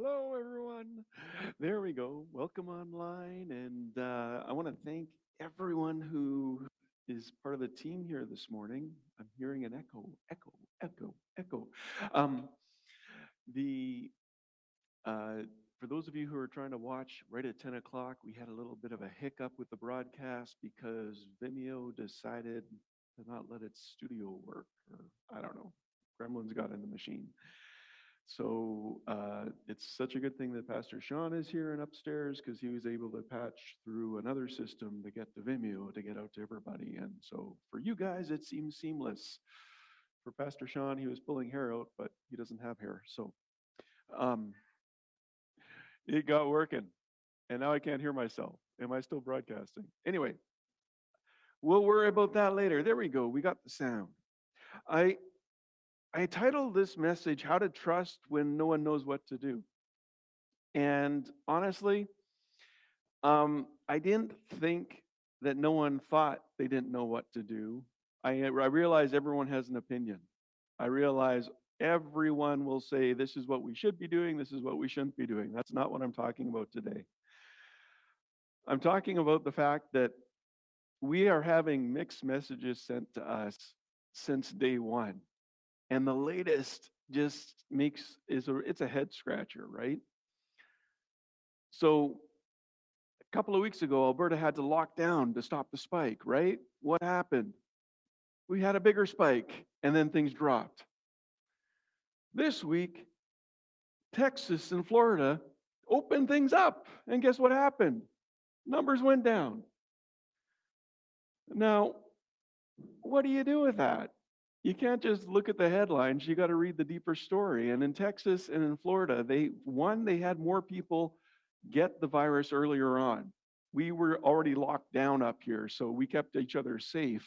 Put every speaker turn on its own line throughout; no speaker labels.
Hello, everyone. There we go. Welcome online. And uh, I want to thank everyone who is part of the team here this morning. I'm hearing an echo, echo, echo, echo. Um, the uh, for those of you who are trying to watch right at 10 o'clock, we had a little bit of a hiccup with the broadcast because Vimeo decided to not let its studio work, or I don't know. Gremlins got in the machine. So uh, it's such a good thing that Pastor Sean is here and upstairs because he was able to patch through another system to get the Vimeo to get out to everybody. And so for you guys, it seems seamless. For Pastor Sean, he was pulling hair out, but he doesn't have hair. So um, it got working. And now I can't hear myself. Am I still broadcasting? Anyway, we'll worry about that later. There we go. We got the sound. I I titled this message How to Trust When No One Knows What to Do. And honestly, um, I didn't think that no one thought they didn't know what to do. I, I realize everyone has an opinion. I realize everyone will say, This is what we should be doing, this is what we shouldn't be doing. That's not what I'm talking about today. I'm talking about the fact that we are having mixed messages sent to us since day one. And the latest just makes is a it's a head scratcher, right? So a couple of weeks ago, Alberta had to lock down to stop the spike, right? What happened? We had a bigger spike and then things dropped. This week, Texas and Florida opened things up. And guess what happened? Numbers went down. Now, what do you do with that? You can't just look at the headlines you got to read the deeper story. And in texas and in florida they one they had more people get the virus earlier on. We were already locked down up here so we kept each other safe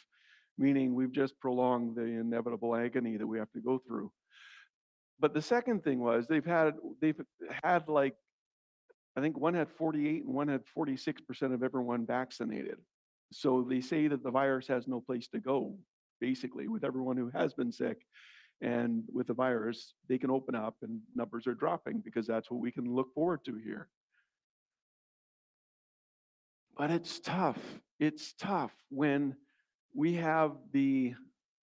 meaning we've just prolonged the inevitable agony that we have to go through. But the second thing was they've had they've had like i think one had 48 and one had 46% of everyone vaccinated. So they say that the virus has no place to go basically with everyone who has been sick. And with the virus, they can open up and numbers are dropping because that's what we can look forward to here. But it's tough. It's tough when we have the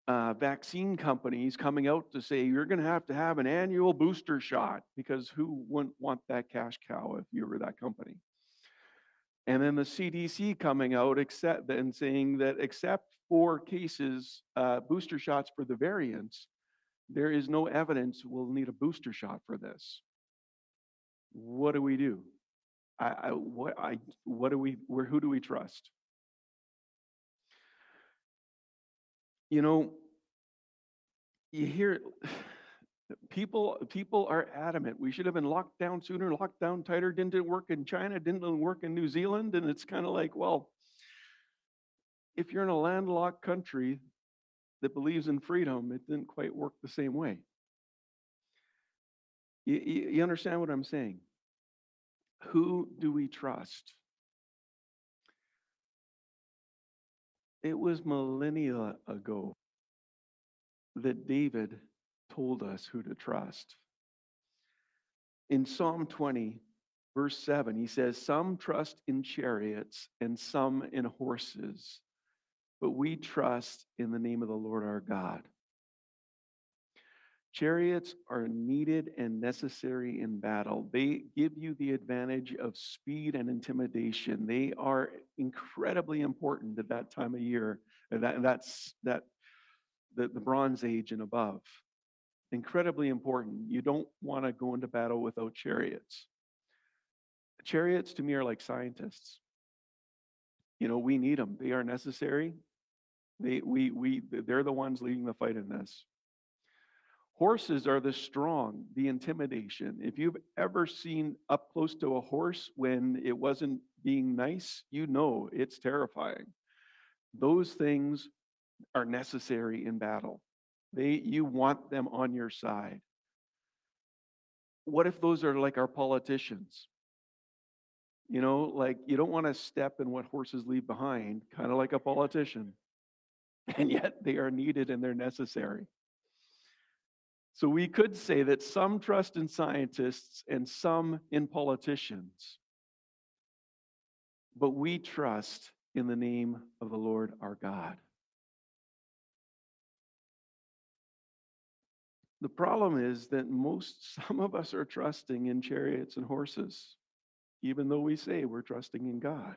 uh, vaccine companies coming out to say you're going to have to have an annual booster shot because who wouldn't want that cash cow if you were that company? And then the CDC coming out except and saying that except for cases, uh, booster shots for the variants, there is no evidence we'll need a booster shot for this. What do we do? I, I what I what do we where who do we trust? You know, you hear people people are adamant we should have been locked down sooner locked down tighter didn't work in china didn't work in new zealand and it's kind of like well if you're in a landlocked country that believes in freedom, it didn't quite work the same way. You, you, understand what I'm saying? Who do we trust? It was millennia ago that David told us who to trust. In Psalm 20, verse 7, he says, Some trust in chariots and some in horses, but we trust in the name of the Lord our God. Chariots are needed and necessary in battle. They give you the advantage of speed and intimidation. They are incredibly important at that time of year. That, that's that the, the Bronze Age and above. Incredibly important. You don't want to go into battle without chariots. Chariots to me are like scientists. You know, we need them. They are necessary. They, we, we, they're the ones leading the fight in this. Horses are the strong, the intimidation. If you've ever seen up close to a horse when it wasn't being nice, you know it's terrifying. Those things are necessary in battle. They, you want them on your side. What if those are like our politicians? You know, like you don't want to step in what horses leave behind, kind of like a politician and yet they are needed and they're necessary. So we could say that some trust in scientists and some in politicians, but we trust in the name of the Lord our God. The problem is that most, some of us are trusting in chariots and horses, even though we say we're trusting in God.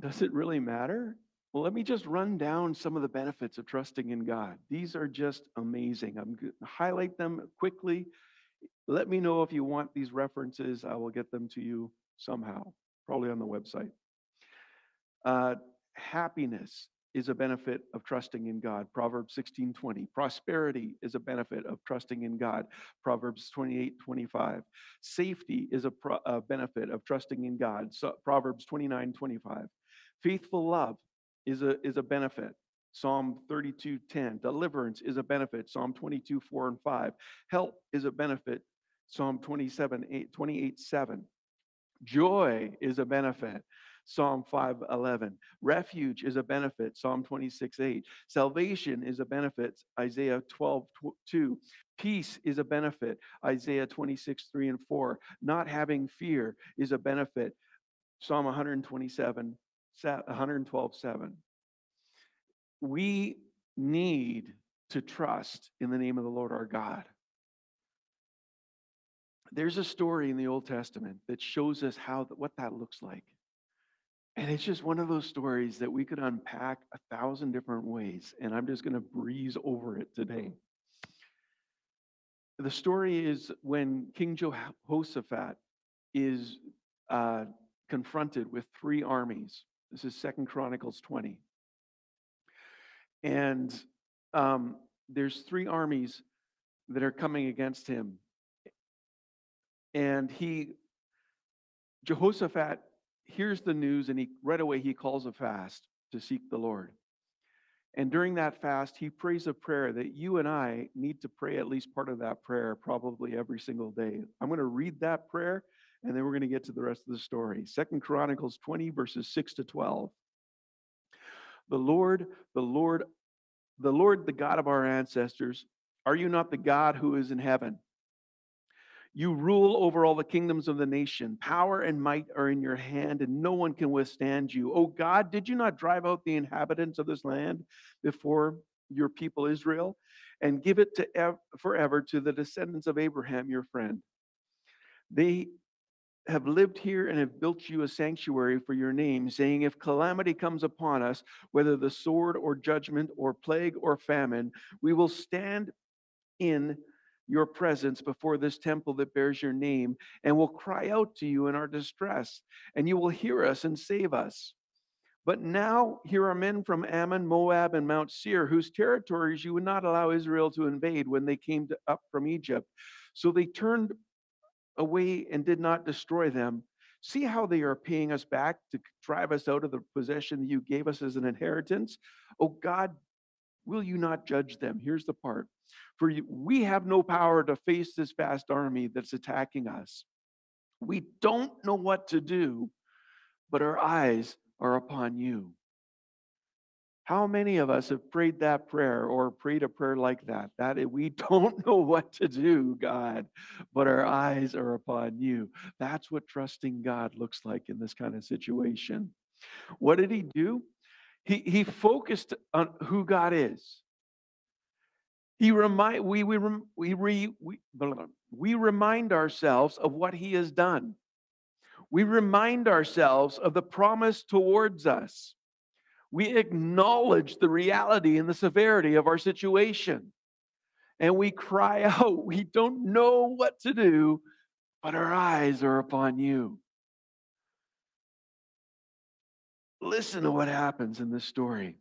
Does it really matter? Well, let me just run down some of the benefits of trusting in God. These are just amazing. I'm going to highlight them quickly. Let me know if you want these references. I will get them to you somehow, probably on the website. Uh, happiness is a benefit of trusting in God. Proverbs 16:20. Prosperity is a benefit of trusting in God. Proverbs 28:25. Safety is a, pro- a, benefit of trusting in God. So, Proverbs 29:25. Faithful love is a, is a benefit. Psalm 32:10. Deliverance is a benefit. Psalm 22, 4 and 5. Help is a benefit. Psalm 27, 8, 28, 7. Joy is a benefit. Psalm 5:11. Refuge is a benefit. Psalm 26, 8. Salvation is a benefit. Isaiah 12:2. Peace is a benefit. Isaiah 26, 3 and 4. Not having fear is a benefit. Psalm 127, 112, 7. We need to trust in the name of the Lord our God. There's a story in the Old Testament that shows us how what that looks like. And it's just one of those stories that we could unpack a thousand different ways, and I'm just going to breeze over it today. The story is when King Jehoshaphat is uh, confronted with three armies. This is Second Chronicles 20. And um, there's three armies that are coming against him. And he, Jehoshaphat, hears the news and he right away he calls a fast to seek the Lord. And during that fast, he prays a prayer that you and I need to pray at least part of that prayer probably every single day. I'm going to read that prayer and then we're going to get to the rest of the story. Second Chronicles 20, verses 6 to 12. The Lord, the Lord, the Lord, the God of our ancestors, are you not the God who is in heaven? You rule over all the kingdoms of the nation. Power and might are in your hand, and no one can withstand you. Oh God, did you not drive out the inhabitants of this land before your people Israel and give it to ev- forever to the descendants of Abraham, your friend? They have lived here and have built you a sanctuary for your name, saying, If calamity comes upon us, whether the sword or judgment or plague or famine, we will stand in your presence before this temple that bears your name and will cry out to you in our distress, and you will hear us and save us. But now here are men from Ammon, Moab, and Mount Seir, whose territories you would not allow Israel to invade when they came to, up from Egypt. So they turned away and did not destroy them. See how they are paying us back to drive us out of the possession you gave us as an inheritance? Oh God, will you not judge them? Here's the part. For we have no power to face this vast army that's attacking us. We don't know what to do, but our eyes are upon you. How many of us have prayed that prayer or prayed a prayer like that? That we don't know what to do, God, but our eyes are upon you. That's what trusting God looks like in this kind of situation. What did he do? He, he focused on who God is. He remind we we we we, we, we remind ourselves of what he has done. We remind ourselves of the promise towards us we acknowledge the reality and the severity of our situation. And we cry out, we don't know what to do, but our eyes are upon you. Listen to what happens in this story.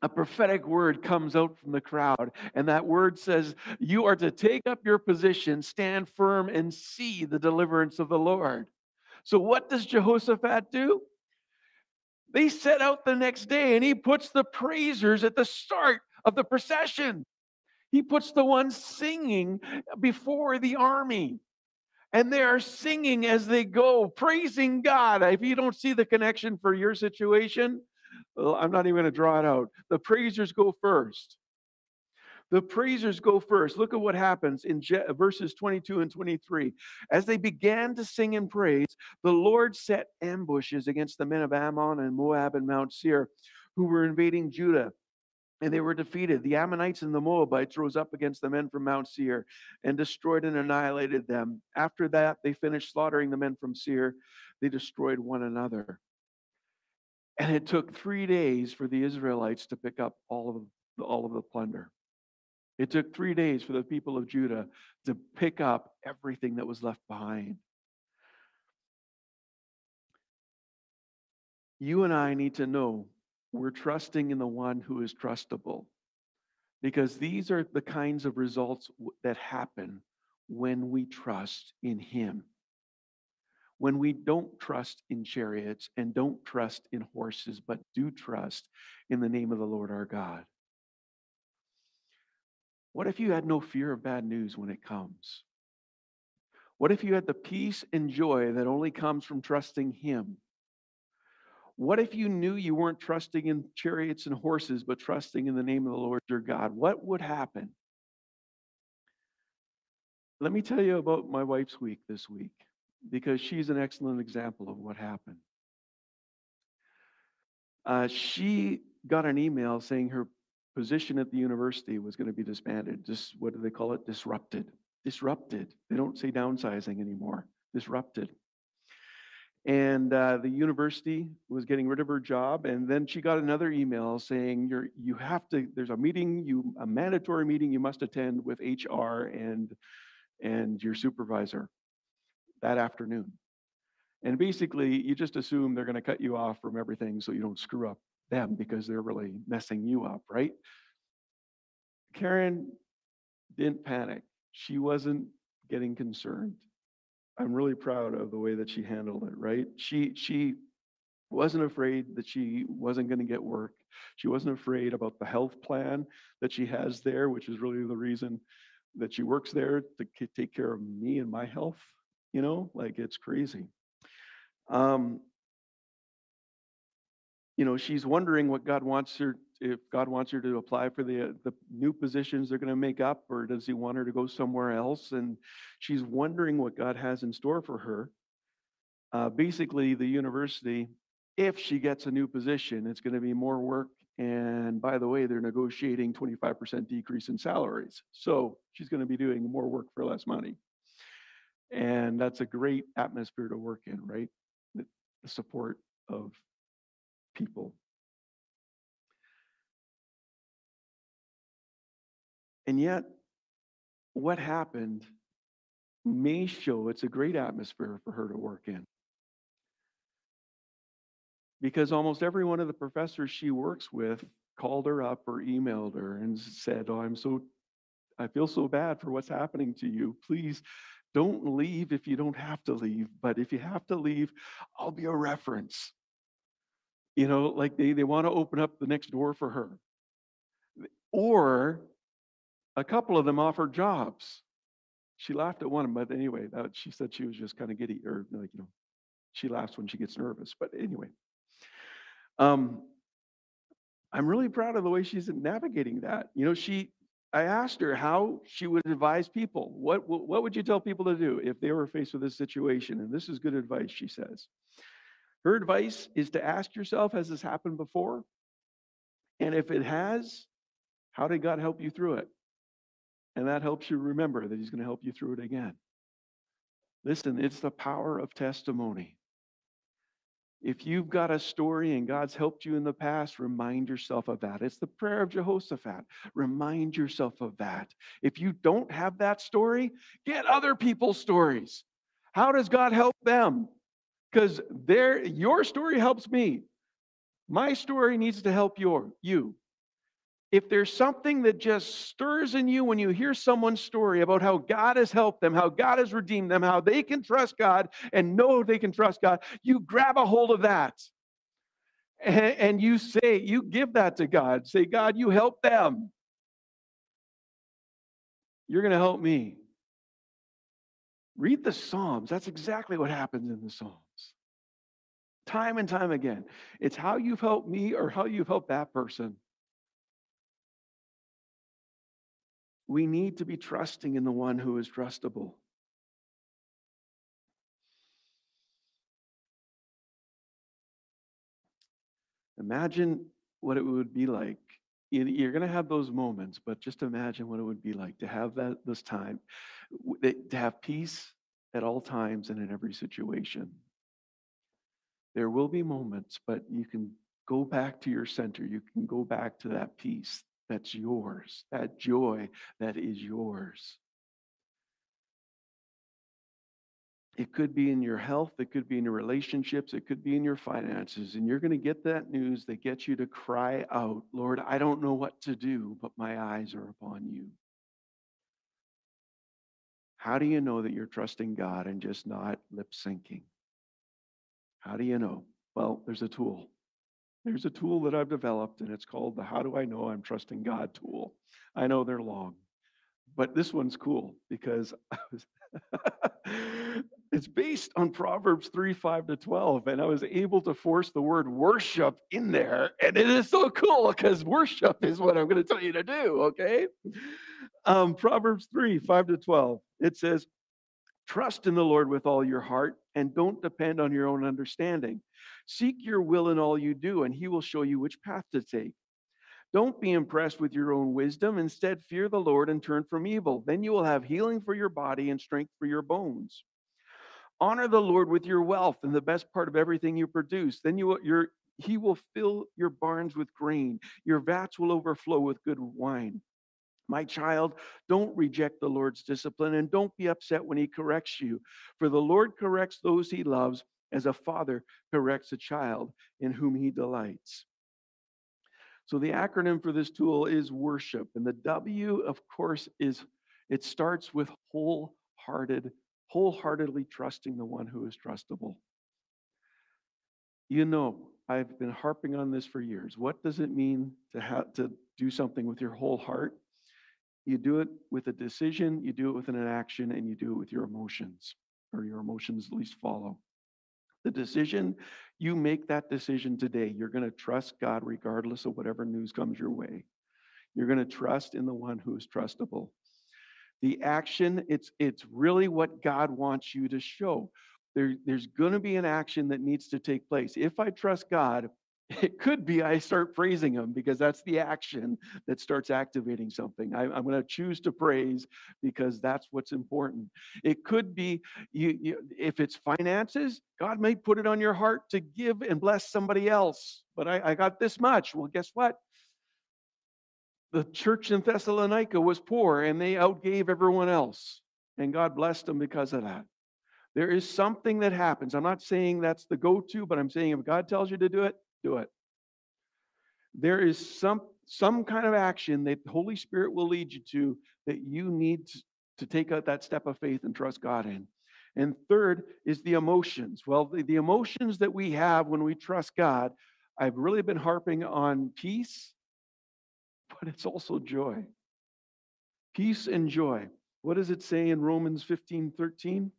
A prophetic word comes out from the crowd, and that word says, You are to take up your position, stand firm, and see the deliverance of the Lord. So, what does Jehoshaphat do? They set out the next day and he puts the praisers at the start of the procession. He puts the ones singing before the army. And they are singing as they go, praising God. If you don't see the connection for your situation, well, I'm not even going to draw it out. The praisers go first. The praisers go first. Look at what happens in Je- verses 22 and 23. As they began to sing and praise, the Lord set ambushes against the men of Ammon and Moab and Mount Seir who were invading Judah and they were defeated. The Ammonites and the Moabites rose up against the men from Mount Seir and destroyed and annihilated them. After that, they finished slaughtering the men from Seir. They destroyed one another. And it took three days for the Israelites to pick up all of the, all of the plunder. It took three days for the people of Judah to pick up everything that was left behind. You and I need to know we're trusting in the one who is trustable. Because these are the kinds of results that happen when we trust in him. When we don't trust in chariots and don't trust in horses, but do trust in the name of the Lord our God. What if you had no fear of bad news when it comes? What if you had the peace and joy that only comes from trusting Him? What if you knew you weren't trusting in chariots and horses, but trusting in the name of the Lord your God? What would happen? Let me tell you about my wife's week this week, because she's an excellent example of what happened. Uh, she got an email saying her position at the university was going to be disbanded. Just what do they call it? Disrupted. Disrupted. They don't say downsizing anymore. Disrupted and uh, the university was getting rid of her job and then she got another email saying you're you have to there's a meeting you a mandatory meeting you must attend with hr and and your supervisor that afternoon. And basically you just assume they're going to cut you off from everything so you don't screw up them because they're really messing you up right? Karen didn't panic. She wasn't getting concerned I'm really proud of the way that she handled it, right? She she wasn't afraid that she wasn't going to get work. She wasn't afraid about the health plan that she has there, which is really the reason that she works there to take care of me and my health. You know, like it's crazy. Um, you know, she's wondering what God wants her if God wants her to apply for the the new positions they're going to make up, or does He want her to go somewhere else? And she's wondering what God has in store for her. Uh, basically, the university, if she gets a new position, it's going to be more work. And by the way, they're negotiating 25% decrease in salaries. So she's going to be doing more work for less money. And that's a great atmosphere to work in, right? The support of people And yet, what happened may show it's a great atmosphere for her to work in. Because almost every one of the professors she works with called her up or emailed her and said, Oh, I'm so, I feel so bad for what's happening to you. Please don't leave if you don't have to leave. But if you have to leave, I'll be a reference. You know, like they, they want to open up the next door for her. Or a couple of them offered jobs. She laughed at one, of them, but anyway, that, she said she was just kind of giddy, or like, you know, she laughs when she gets nervous. But anyway, um, I'm really proud of the way she's navigating that. You know, she, I asked her how she would advise people. What, what would you tell people to do if they were faced with this situation? And this is good advice, she says. Her advice is to ask yourself, has this happened before? And if it has, how did God help you through it? And that helps you remember that He's going to help you through it again. Listen, it's the power of testimony. If you've got a story and God's helped you in the past, remind yourself of that. It's the prayer of Jehoshaphat. Remind yourself of that. If you don't have that story, get other people's stories. How does God help them? Because their your story helps me. My story needs to help your you if there's something that just stirs in you when you hear someone's story about how God has helped them, how God has redeemed them, how they can trust God and know they can trust God, you grab a hold of that. And, and you say, you give that to God. Say, God, you help them. You're going to help me. Read the Psalms. That's exactly what happens in the Psalms. Time and time again. It's how you've helped me or how you've helped that person. We need to be trusting in the one who is trustable. Imagine what it would be like. You- You're going to have those moments, but just imagine what it would be like to have that this time, to have peace at all times and in every situation. There will be moments, but you can go back to your center. You can go back to that peace that's yours, that joy that is yours. It could be in your health, it could be in your relationships, it could be in your finances. And you're going to get that news that gets you to cry out, Lord, I don't know what to do, but my eyes are upon you. How do you know that you're trusting God and just not lip syncing? How do you know? Well, there's a tool. There's a tool that I've developed, and it's called the How Do I Know I'm Trusting God tool. I know they're long, but this one's cool because it's based on Proverbs 3 5 to 12, and I was able to force the word worship in there. And it is so cool because worship is what I'm going to tell you to do, okay? Um, Proverbs 3 5 to 12, it says, Trust in the Lord with all your heart and don't depend on your own understanding. Seek your will in all you do, and he will show you which path to take. Don't be impressed with your own wisdom. Instead, fear the Lord and turn from evil. Then you will have healing for your body and strength for your bones. Honor the Lord with your wealth and the best part of everything you produce. Then you will, your, he will fill your barns with grain. Your vats will overflow with good wine. My child, don't reject the Lord's discipline and don't be upset when he corrects you. For the Lord corrects those he loves as a father corrects a child in whom he delights. So the acronym for this tool is worship. And the W, of course, is it starts with wholehearted, wholeheartedly trusting the one who is trustable. You know, I've been harping on this for years. What does it mean to have to do something with your whole heart? You do it with a decision, you do it with an action, and you do it with your emotions, or your emotions at least follow. The decision, you make that decision today. You're going to trust God regardless of whatever news comes your way. You're going to trust in the one who is trustable. The action, it's it's really what God wants you to show. There, there's going to be an action that needs to take place. If I trust God, it could be I start praising him because that's the action that starts activating something. I, am going to choose to praise because that's what's important. It could be you, you, if it's finances, God may put it on your heart to give and bless somebody else. But I, I got this much. Well, guess what? The church in Thessalonica was poor and they outgave everyone else. And God blessed them because of that. There is something that happens. I'm not saying that's the go to, but I'm saying if God tells you to do it, do it. There is some some kind of action that the Holy Spirit will lead you to that you need to, take out that step of faith and trust God in. And third is the emotions. Well, the, the emotions that we have when we trust God, I've really been harping on peace, but it's also joy. Peace and joy. What does it say in Romans 15 13?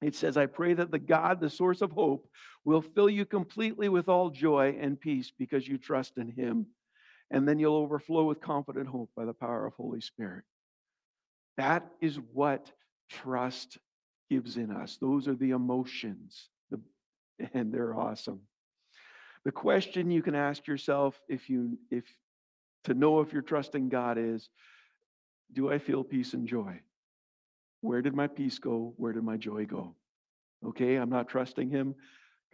It says, I pray that the God, the source of hope, will fill you completely with all joy and peace because you trust in him. And then you'll overflow with confident hope by the power of Holy Spirit. That is what trust gives in us. Those are the emotions, the, and they're awesome. The question you can ask yourself if you if to know if you're trusting God is, do I feel peace and joy? Where did my peace go? Where did my joy go? Okay, I'm not trusting him.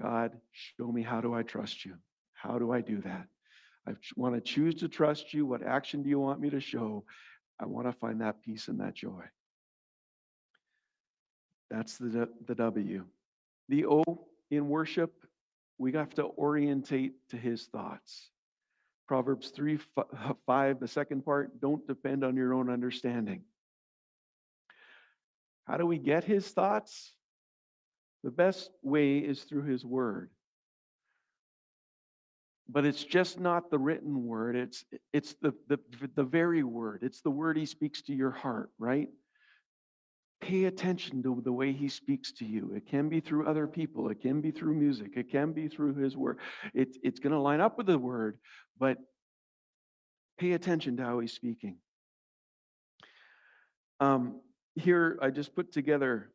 God, show me how do I trust you? How do I do that? I want to choose to trust you. What action do you want me to show? I want to find that peace and that joy. That's the, the W. The O in worship, we have to orientate to his thoughts. Proverbs 3 5, the second part, don't depend on your own understanding. How do we get his thoughts? The best way is through his word. But it's just not the written word, it's it's the, the the very word. It's the word he speaks to your heart, right? Pay attention to the way he speaks to you. It can be through other people, it can be through music, it can be through his word. It, it's going to line up with the word, but pay attention to how he's speaking. Um, here, I just put together,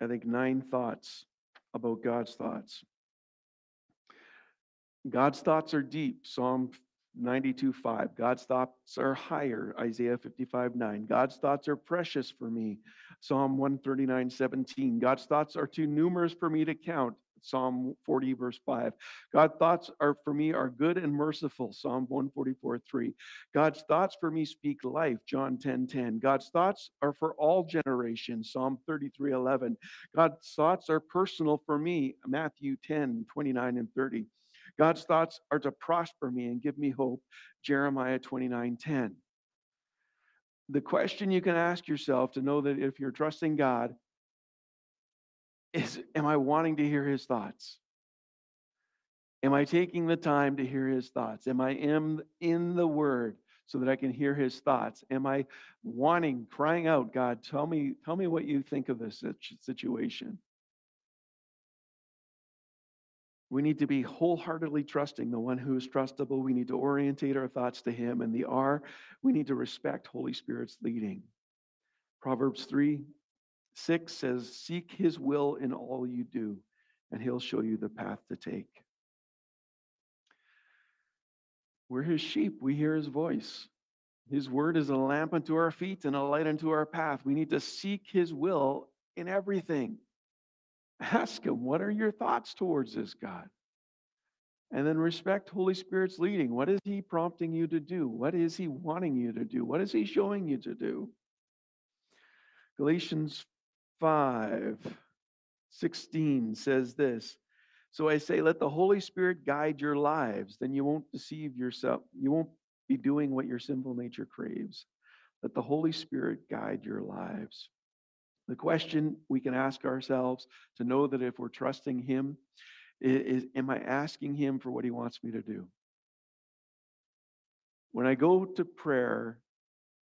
I think, nine thoughts about God's thoughts. God's thoughts are deep. Psalm 92 5. God's thoughts are higher. Isaiah 55 9. God's thoughts are precious for me. Psalm 139 17. God's thoughts are too numerous for me to count. Psalm 40, verse 5. God's thoughts are for me are good and merciful. Psalm 144, 3. God's thoughts for me speak life. John 10, 10. God's thoughts are for all generations. Psalm 33, 11. God's thoughts are personal for me. Matthew 10, 29 and 30. God's thoughts are to prosper me and give me hope. Jeremiah 29, 10. The question you can ask yourself to know that if you're trusting God is am I wanting to hear his thoughts? Am I taking the time to hear his thoughts? Am I in, in the word so that I can hear his thoughts? Am I wanting, crying out, God, tell me, tell me what you think of this situation? We need to be wholeheartedly trusting the one who is trustable. We need to orientate our thoughts to him. And the R, we need to respect Holy Spirit's leading. Proverbs 3 6 says, Seek his will in all you do, and he'll show you the path to take. We're his sheep. We hear his voice. His word is a lamp unto our feet and a light unto our path. We need to seek his will in everything. Ask him, what are your thoughts towards this, God? And then respect Holy Spirit's leading. What is he prompting you to do? What is he wanting you to do? What is he showing you to do? Galatians 5 16 says this So I say, let the Holy Spirit guide your lives. Then you won't deceive yourself. You won't be doing what your sinful nature craves. Let the Holy Spirit guide your lives. The question we can ask ourselves to know that if we're trusting Him is, is Am I asking Him for what He wants me to do? When I go to prayer,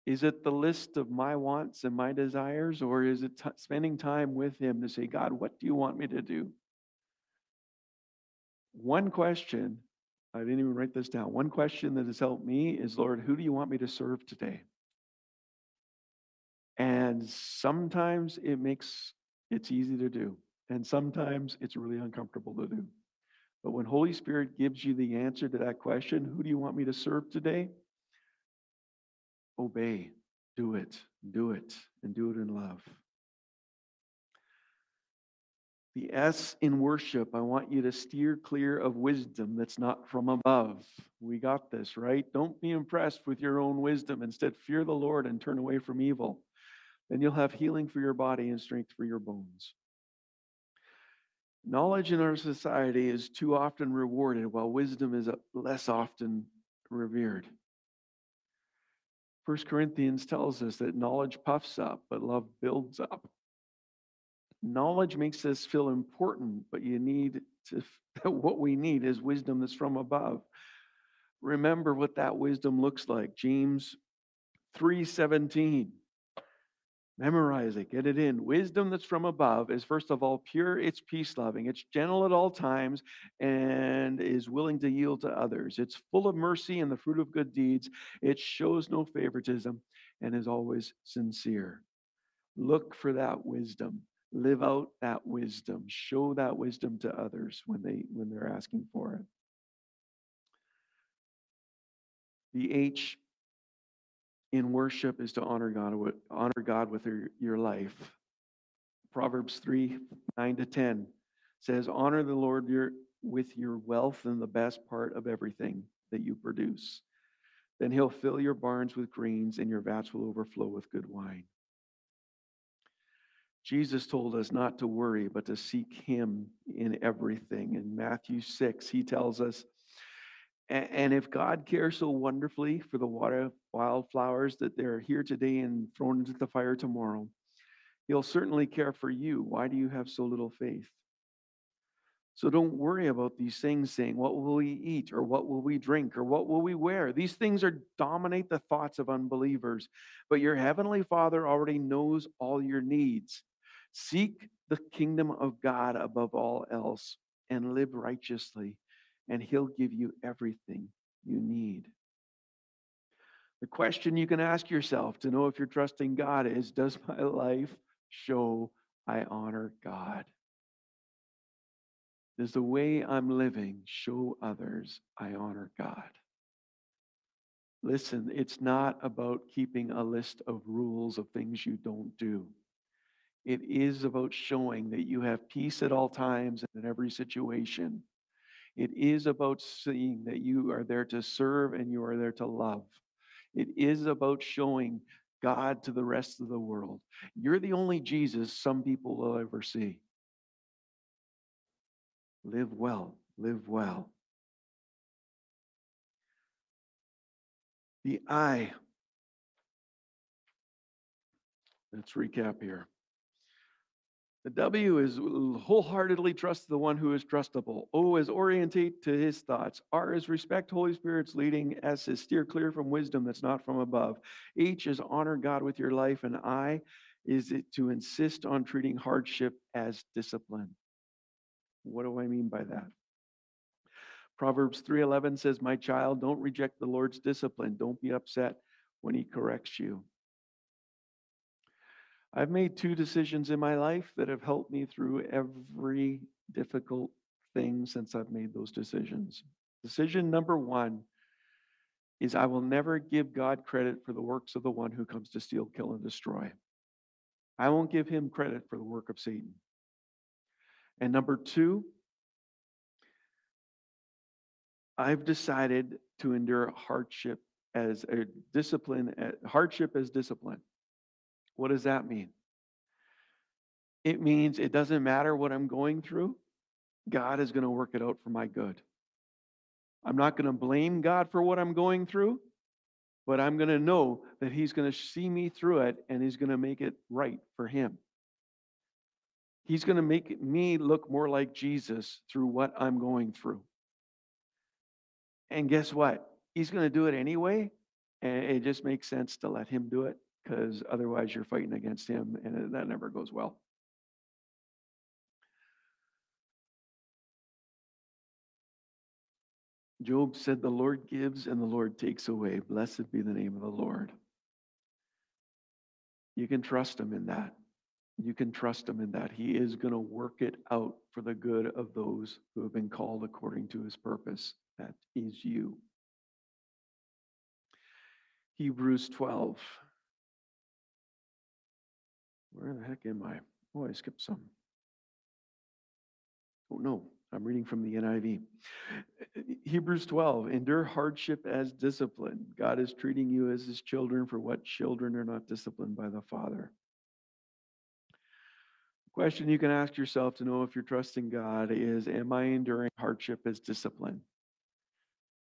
is it the list of my wants and my desires, or is it t- spending time with Him to say, God, what do you want me to do? One question, I didn't even write this down. One question that has helped me is, Lord, who do you want me to serve today? And sometimes it makes it's easy to do, and sometimes it's really uncomfortable to do. But when Holy Spirit gives you the answer to that question, who do you want me to serve today? Obey, do it, do it, and do it in love. The S in worship, I want you to steer clear of wisdom that's not from above. We got this, right? Don't be impressed with your own wisdom. Instead, fear the Lord and turn away from evil. Then you'll have healing for your body and strength for your bones. Knowledge in our society is too often rewarded, while wisdom is uh, less often revered. First Corinthians tells us that knowledge puffs up, but love builds up. Knowledge makes us feel important, but you need to, what we need is wisdom that's from above. Remember what that wisdom looks like. James 3:17. Memorize it, get it in. Wisdom that's from above is, first of all, pure, it's peace loving, it's gentle at all times, and is willing to yield to others. It's full of mercy and the fruit of good deeds. It shows no favoritism and is always sincere. Look for that wisdom. Live out that wisdom. Show that wisdom to others when they when they're asking for it. The H in worship is to honor God with honor God with your, your life. Proverbs 3, 9 to 10 says, Honor the Lord your, with your wealth and the best part of everything that you produce. Then he'll fill your barns with grains and your vats will overflow with good wine. Jesus told us not to worry, but to seek him in everything. In Matthew 6, he tells us, and if God cares so wonderfully for the water wildflowers that they're here today and thrown into the fire tomorrow, He'll certainly care for you. Why do you have so little faith? So don't worry about these things saying, What will we eat? or What will we drink? or What will we wear? These things are dominate the thoughts of unbelievers. But your heavenly Father already knows all your needs. Seek the kingdom of God above all else and live righteously and He'll give you everything you need. The question you can ask yourself to know if you're trusting God is Does my life show I honor God? Does the way I'm living show others I honor God? Listen, it's not about keeping a list of rules of things you don't do. It is about showing that you have peace at all times and in every situation. It is about seeing that you are there to serve and you are there to love. It is about showing God to the rest of the world. You're the only Jesus some people will ever see. Live well, live well. The I. Let's recap here. The W is wholeheartedly trust the one who is trustable. O is orientate to his thoughts. R is respect Holy Spirit's leading. S is steer clear from wisdom that's not from above. H is honor God with your life. And I is it to insist on treating hardship as discipline. What do I mean by that? Proverbs 3:11 says, "My child, don't reject the Lord's discipline. Don't be upset when he corrects you." I've made two decisions in my life that have helped me through every difficult thing since I've made those decisions. Decision number 1 is I will never give God credit for the works of the one who comes to steal, kill and destroy. I won't give him credit for the work of Satan. And number 2, I've decided to endure hardship as a discipline, eh, hardship as discipline. What does that mean? It means it doesn't matter what I'm going through, God is going to work it out for my good. I'm not going to blame God for what I'm going through, but I'm going to know that He's going to see me through it and He's going to make it right for Him. He's going to make me look more like Jesus through what I'm going through. And guess what? He's going to do it anyway. And it just makes sense to let him do it because otherwise you're fighting against him and that never goes well. Job said, The Lord gives and the Lord takes away. Blessed be the name of the Lord. You can trust him in that. You can trust him in that. He is going to work it out for the good of those who have been called according to his purpose. That is you. Hebrews 12. Where the heck am I? Oh, I skipped some. Oh, no, I'm reading from the NIV. Hebrews 12, endure hardship as discipline. God is treating you as his children for what children are not disciplined by the Father. Question you can ask yourself to know if you're trusting God is Am I enduring hardship as discipline?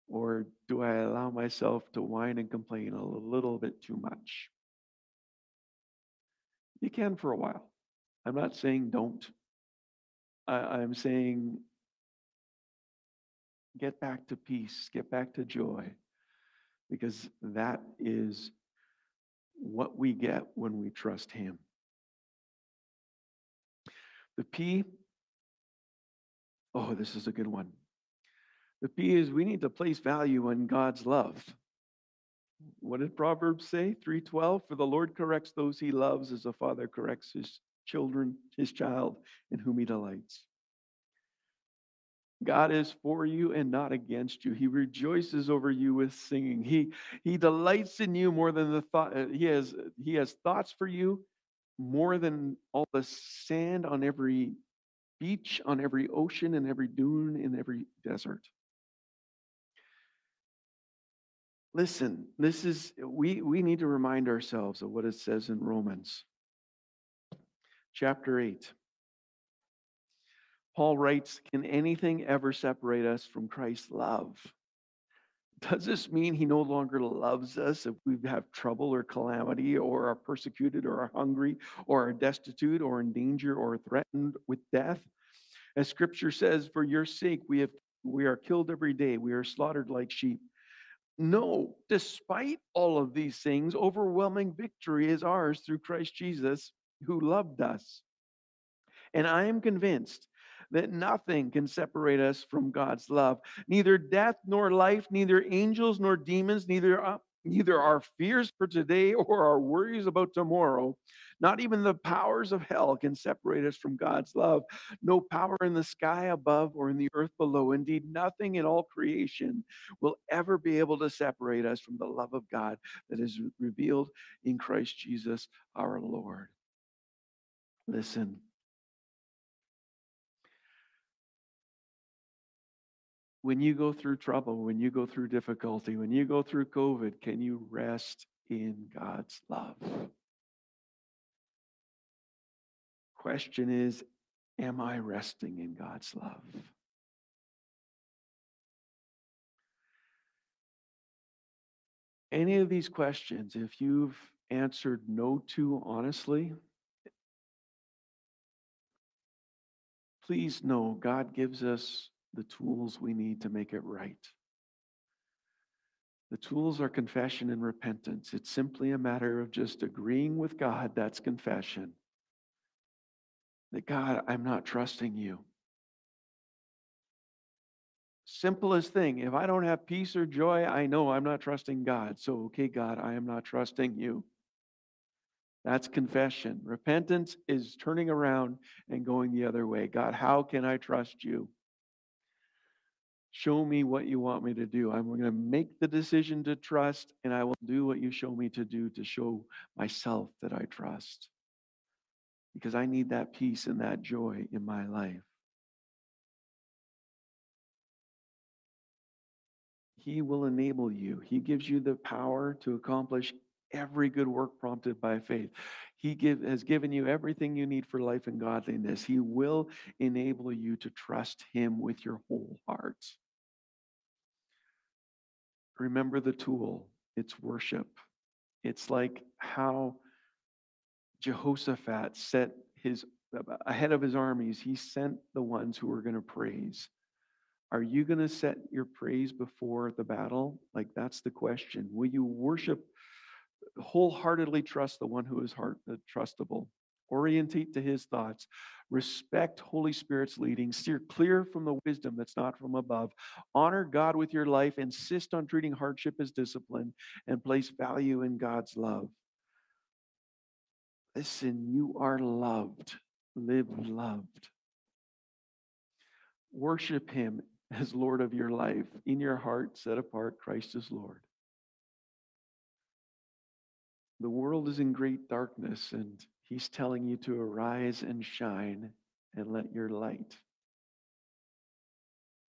Or do I allow myself to whine and complain a little bit too much? You can for a while. I'm not saying don't. I, am saying get back to peace, get back to joy, because that is what we get when we trust Him. The P, oh, this is a good one. The P is we need to place value on God's love. What did Proverbs say? 312 For the Lord corrects those he loves as a father corrects his children, his child, in whom he delights. God is for you and not against you. He rejoices over you with singing. He he delights in you more than the thought uh, he has he has thoughts for you more than all the sand on every beach, on every ocean, and every dune, in every desert. Listen, this is we we need to remind ourselves of what it says in Romans chapter 8. Paul writes, Can anything ever separate us from Christ's love? Does this mean he no longer loves us if we have trouble or calamity or are persecuted or are hungry or are destitute or in danger or threatened with death? As scripture says, for your sake we have we are killed every day, we are slaughtered like sheep. No, despite all of these things, overwhelming victory is ours through Christ Jesus who loved us. And I am convinced that nothing can separate us from God's love. Neither death nor life, neither angels nor demons, neither uh, Neither our fears for today or our worries about tomorrow, not even the powers of hell can separate us from God's love. No power in the sky above or in the earth below. Indeed, nothing in all creation will ever be able to separate us from the love of God that is revealed in Christ Jesus our Lord. Listen. When you go through trouble, when you go through difficulty, when you go through COVID, can you rest in God's love? Question is, am I resting in God's love? Any of these questions, if you've answered no to honestly, please know God gives us the tools we need to make it right. The tools are confession and repentance. It's simply a matter of just agreeing with God. That's confession. That God, I'm not trusting you. Simplest thing. If I don't have peace or joy, I know I'm not trusting God. So, okay, God, I am not trusting you. That's confession. Repentance is turning around and going the other way. God, how can I trust you? Show me what you want me to do. I'm going to make the decision to trust, and I will do what you show me to do to show myself that I trust. Because I need that peace and that joy in my life. He will enable you. He gives you the power to accomplish every good work prompted by faith. He give, has given you everything you need for life and godliness. He will enable you to trust Him with your whole heart. Remember the tool it's worship. It's like how Jehoshaphat set his ahead of his armies, he sent the ones who were going to praise. Are you going to set your praise before the battle? Like, that's the question. Will you worship wholeheartedly trust the one who is heart, uh, trustable. Orientate to his thoughts. Respect Holy Spirit's leading. Steer clear from the wisdom that's not from above. Honor God with your life. Insist on treating hardship as discipline and place value in God's love. Listen, you are loved. Live loved. Worship him as Lord of your life. In your heart, set apart Christ is Lord. The world is in great darkness, and he's telling you to arise and shine and let your light.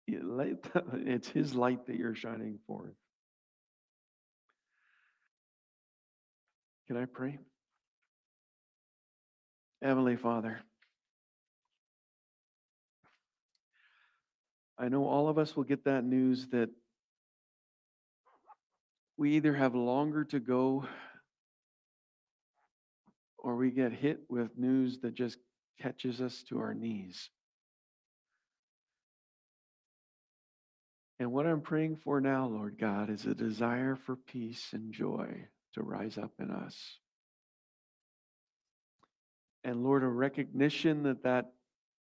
It's his light that you're shining forth. Can I pray? Heavenly Father, I know all of us will get that news that we either have longer to go or we get hit with news that just catches us to our knees. And what I'm praying for now, Lord God, is a desire for peace and joy to rise up in us. And Lord, a recognition that that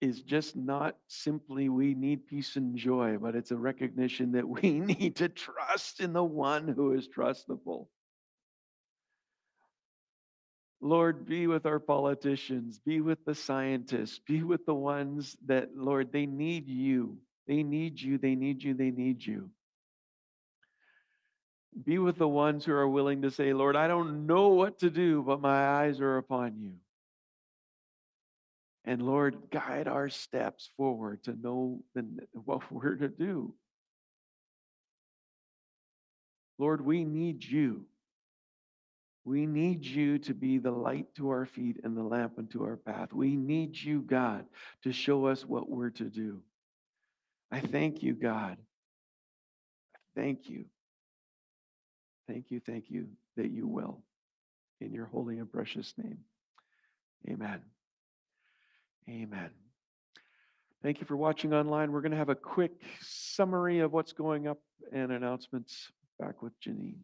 is just not simply we need peace and joy, but it's a recognition that we need to trust in the one who is trustable. Lord, be with our politicians, be with the scientists, be with the ones that, Lord, they need you. They need you, they need you, they need you. Be with the ones who are willing to say, Lord, I don't know what to do, but my eyes are upon you. And Lord, guide our steps forward to know the, what we're to do. Lord, we need you. We need you to be the light to our feet and the lamp unto our path. We need you, God, to show us what we're to do. I thank you, God. Thank you. Thank you, thank you that you will. In your holy and precious name. Amen. Amen. Thank you for watching online. We're going to have a quick summary of what's going up and announcements back with Janine.